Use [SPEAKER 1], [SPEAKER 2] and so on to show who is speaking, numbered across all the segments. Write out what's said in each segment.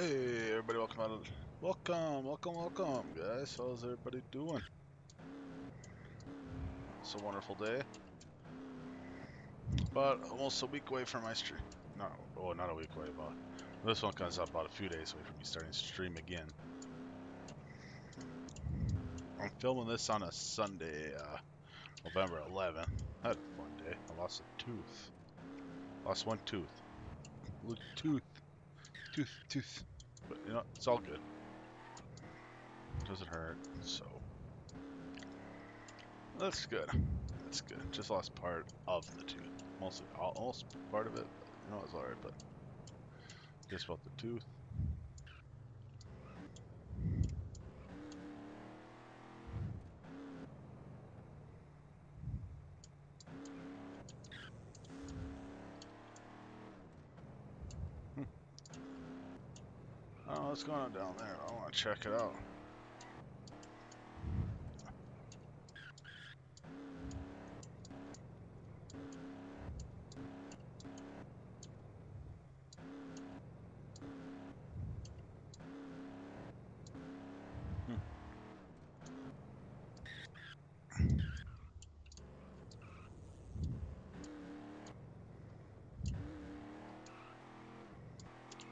[SPEAKER 1] Hey, everybody, welcome out. Of, welcome, welcome, welcome, guys. How's everybody doing? It's a wonderful day. About almost a week away from my stream. No, oh, not a week away. but this one comes up about a few days away from me starting to stream again. I'm filming this on a Sunday, uh, November 11th. I had a fun day. I lost a tooth. Lost one tooth. Little tooth. Tooth, tooth. But, you know, it's all good. It doesn't hurt, so. That's good. That's good. Just lost part of the tooth. Mostly, almost part of it. You know, it's alright, but. Just about the tooth. What's going on down there? I want to check it out. Hmm.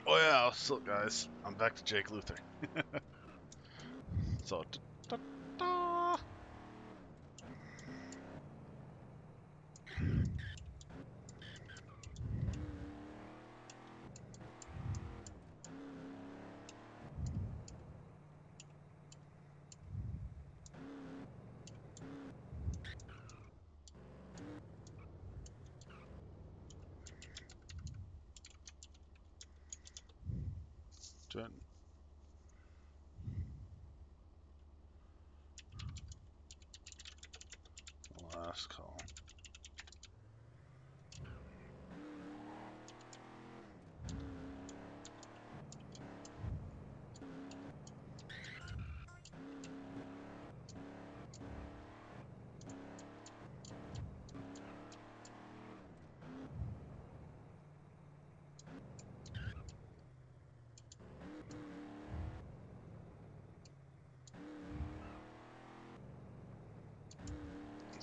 [SPEAKER 1] Oh yeah, so guys, I'm back to Jake Luther. so, Last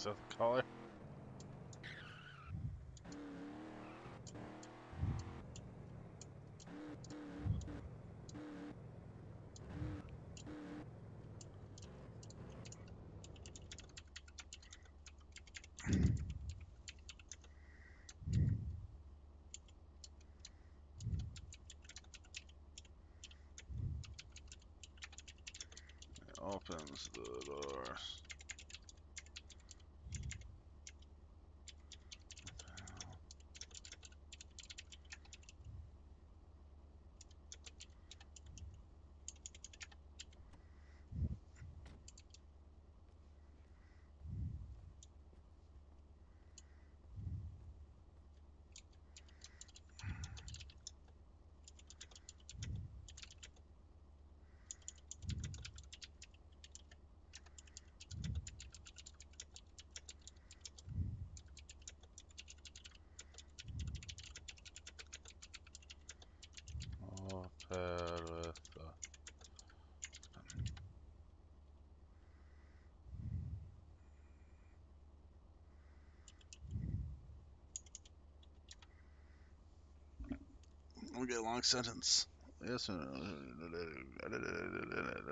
[SPEAKER 1] Is that caller? It opens the doors. The We get a long sentence. Yes.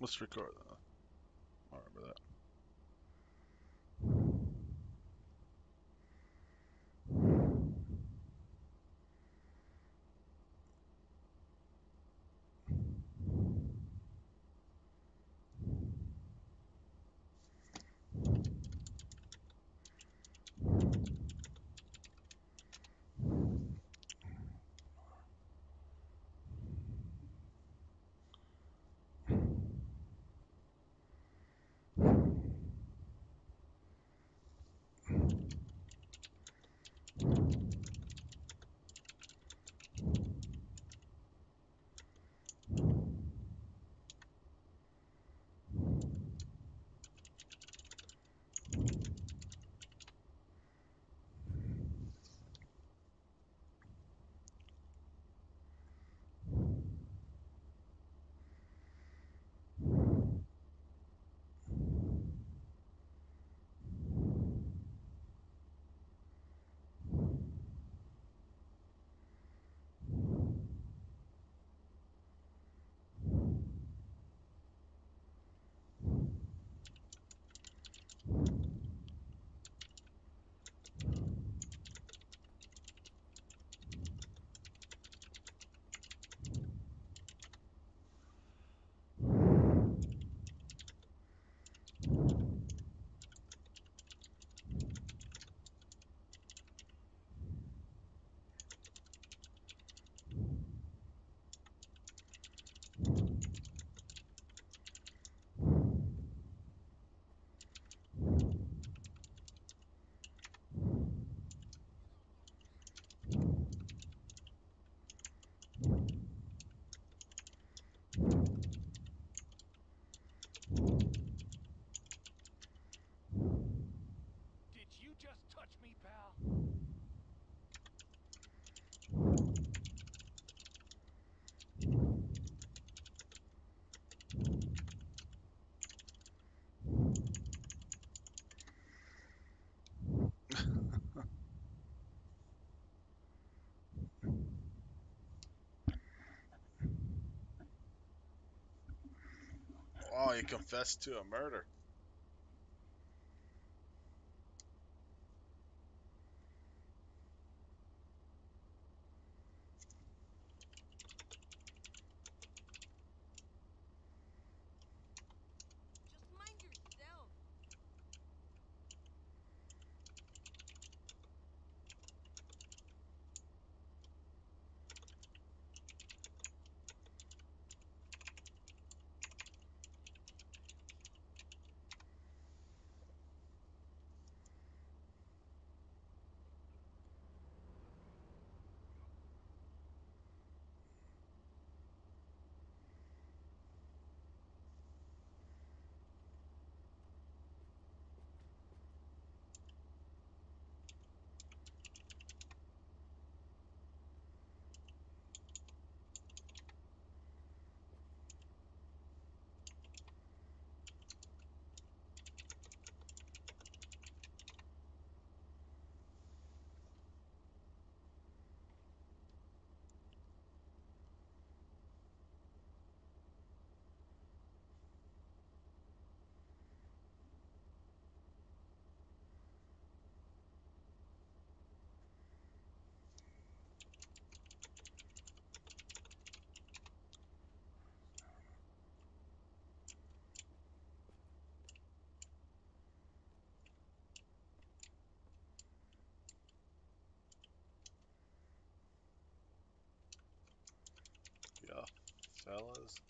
[SPEAKER 1] Let's record confessed to a murder. Fellas.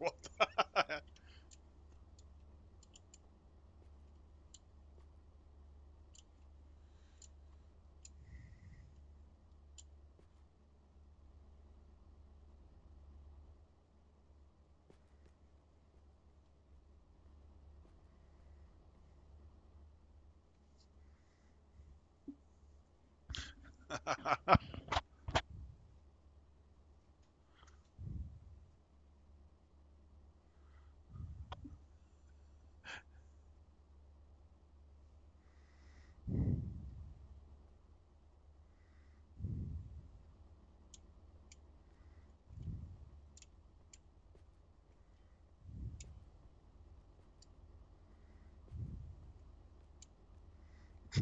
[SPEAKER 2] what
[SPEAKER 3] the heck?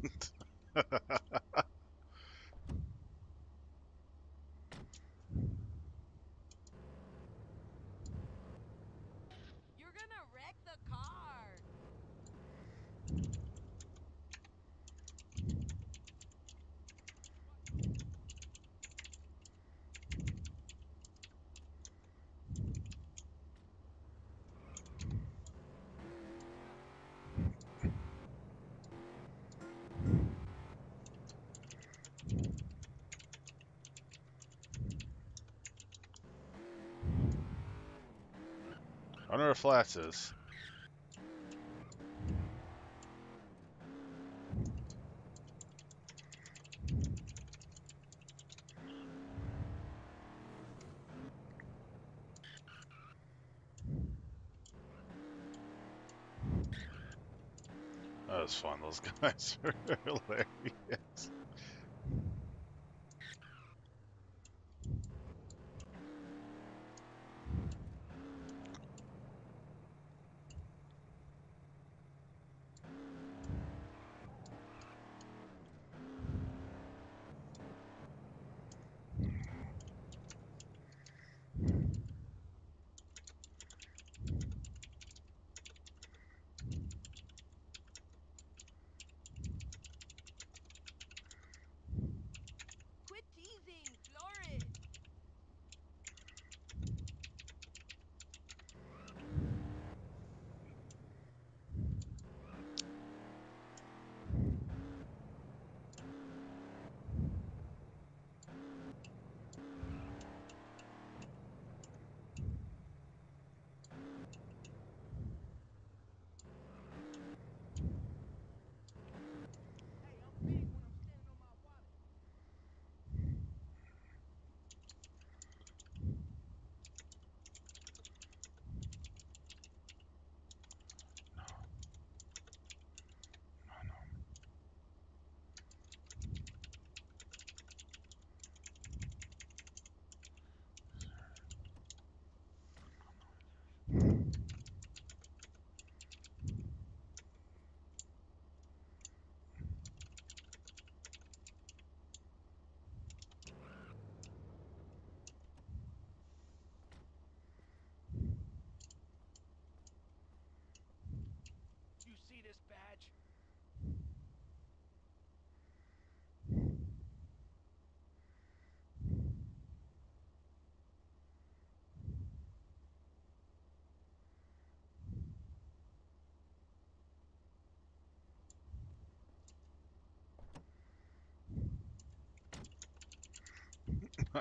[SPEAKER 3] wreck the car.
[SPEAKER 1] Where Flats is. That was fun. Those guys are hilarious.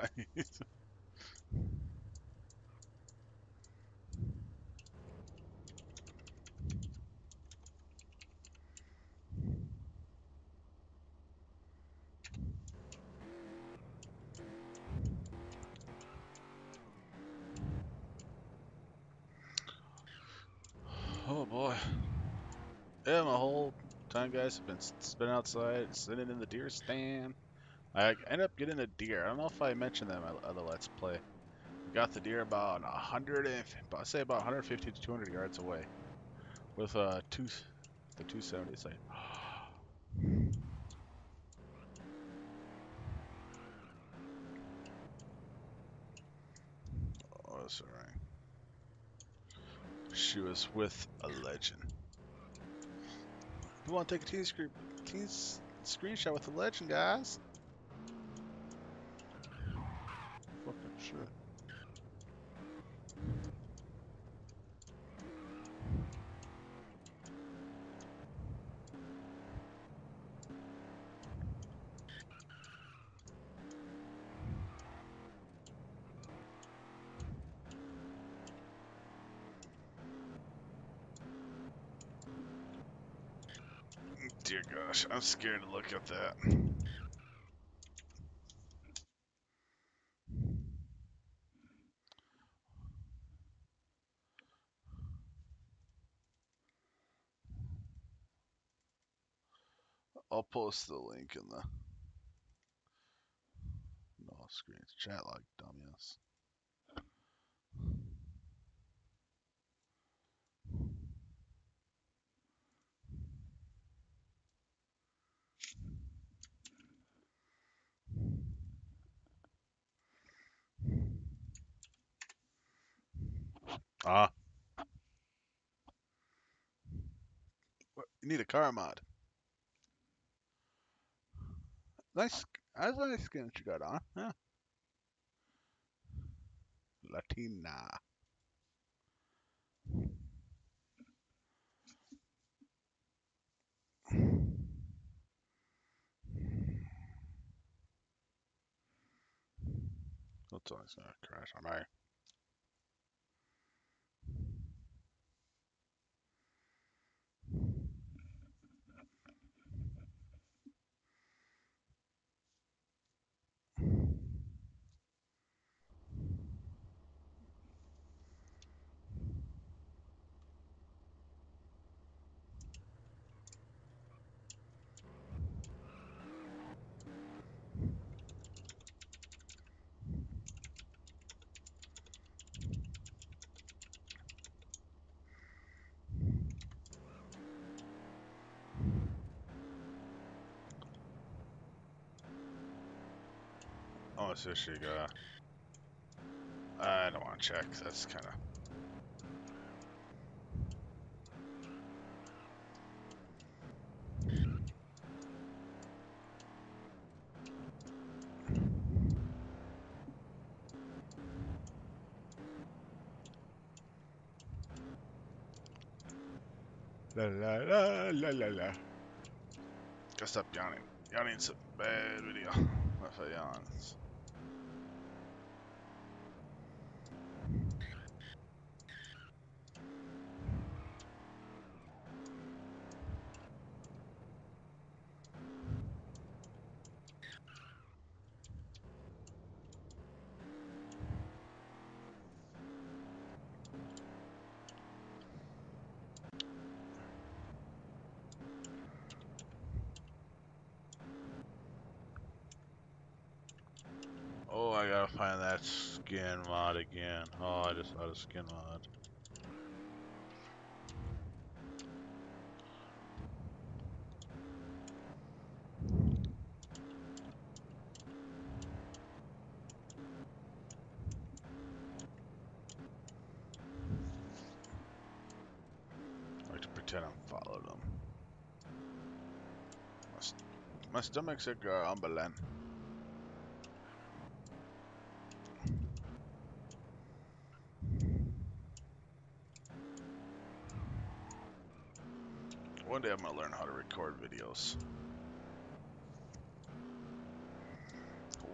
[SPEAKER 1] Oh boy. Yeah, my whole time, guys, have been spent outside, sitting in the deer stand. I ended up getting a deer. I don't know if I mentioned that in my other Let's Play. Got the deer about 100 and, about- say about 150 to 200 yards away, with uh two, the 270 sight. Oh, that's. She was with a legend. You want to take a team, screen, team screenshot with the legend, guys? Shit. Dear gosh, I'm scared to look at that. I'll post the link in the no screens chat like dumbass. Ah. You need a car mod. Nice. That's a nice skin that you got on. Latina. That's always gonna crash on my. So she got. I don't want to check. That's kind of. La la la la la la. Gotta stop yawning. Yawning's a bad video. If I yawn. it's- Oh, I gotta find that skin mod again. Oh, I just found a skin mod. Like to pretend I'm followed them. My, st- my stomach's. One uh, day I'm gonna learn how to record videos.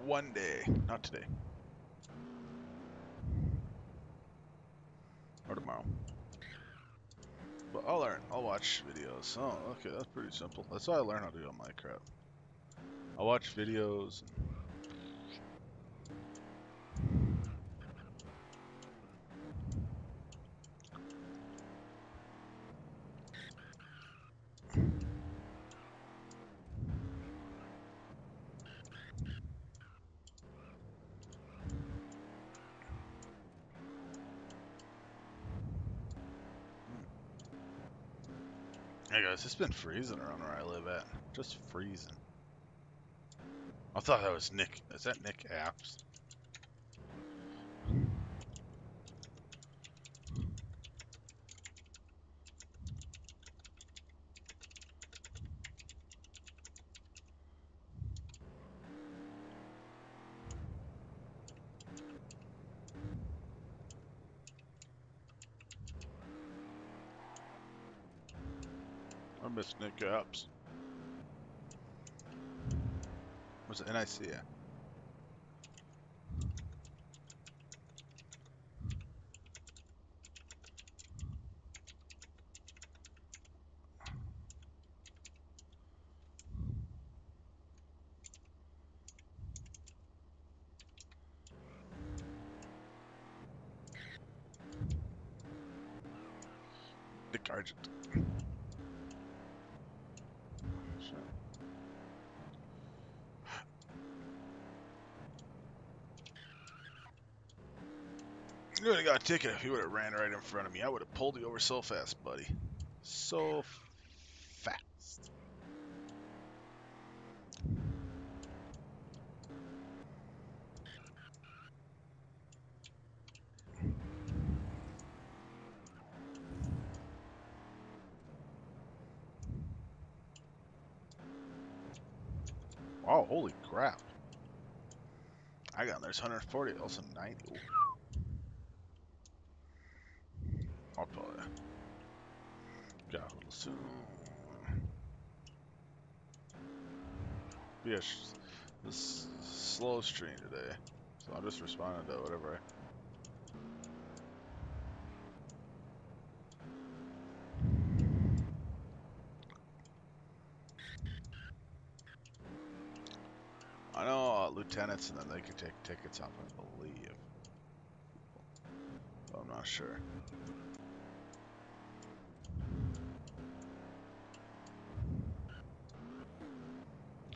[SPEAKER 1] One day, not today. Or tomorrow. But I'll learn. I'll watch videos. Oh, okay, that's pretty simple. That's how I learn how to do on Minecraft. I'll watch videos. Hey it's been freezing around where I live at. Just freezing. I thought that was Nick. Is that Nick Apps? Miss Nick. What's it? NIC? Yeah. You would have got a ticket if you would have ran right in front of me. I would have pulled you over so fast, buddy. So fast. Wow, holy crap. I got there's 140, also 90. Ooh. A little soon. Yeah, this slow stream today, so I'm just responding to whatever. I, I know uh, lieutenants, and then they can take tickets off, I believe. But I'm not sure.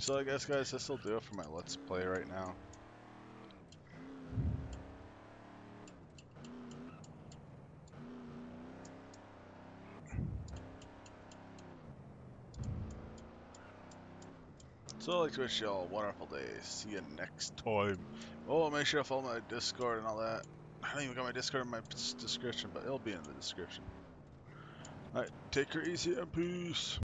[SPEAKER 1] So I guess, guys, this will do it for my Let's Play right now. So I'd like to wish you all a wonderful day. See you next time. Oh, make sure to follow my Discord and all that. I don't even got my Discord in my description, but it'll be in the description. Alright, take her easy and peace.